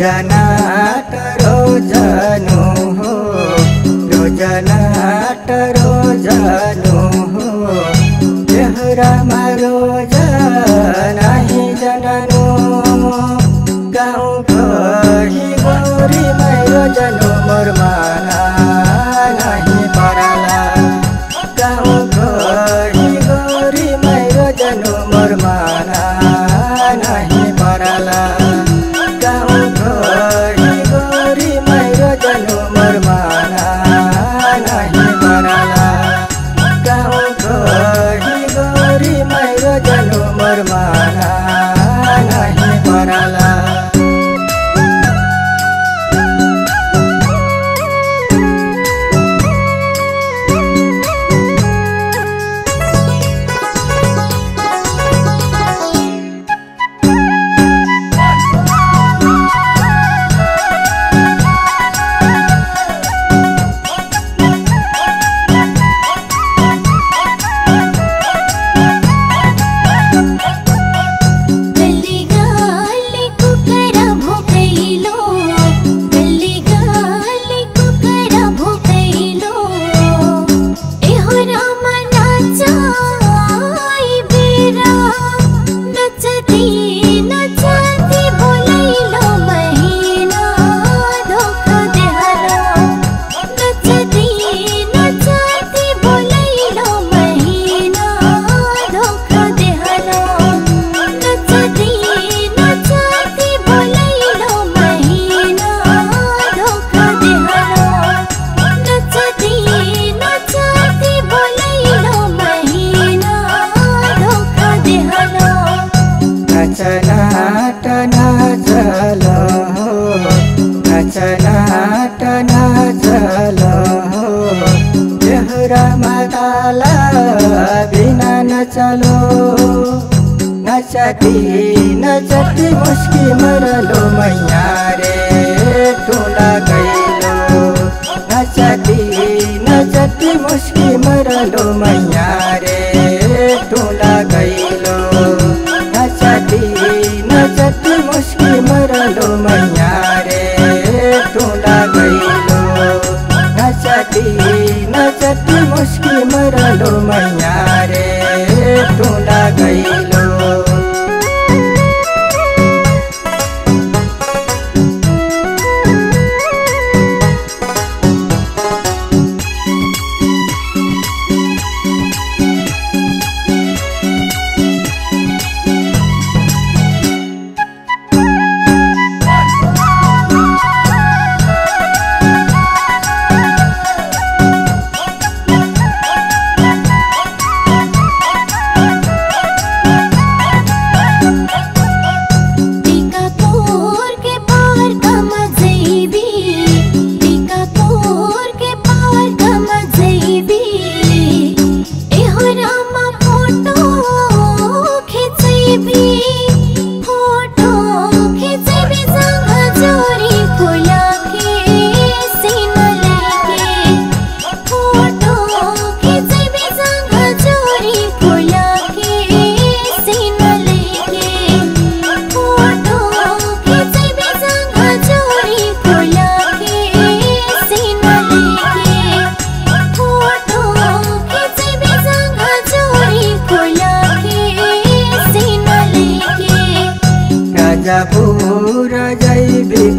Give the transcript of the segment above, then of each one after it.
Janam. नचती नचती मुस्की मरलो मैया रे ठुला गैलो। नचती नचती मुस्की मरलो मैया रे ठुला गैलो। नचती नचती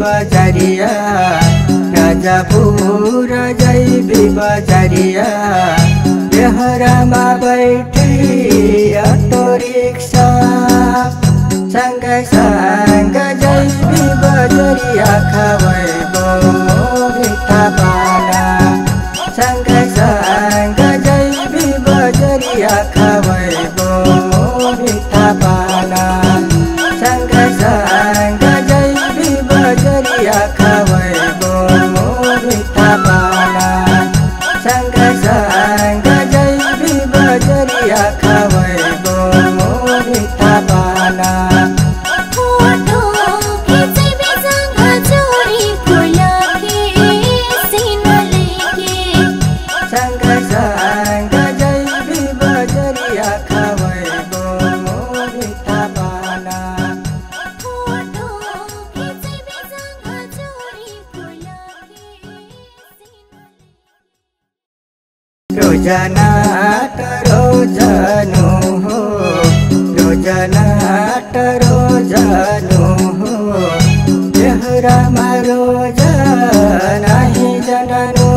बजरिया नजपुर जैबी बजरिया बेहरामा बैठी ऑटो रिक्शा, संग संग जैबी बजरिया खबो मीठा बाला संग रोजना त रोजनु हो। रोजना त रोजनु हो। देहरामा रोजा नाही जननु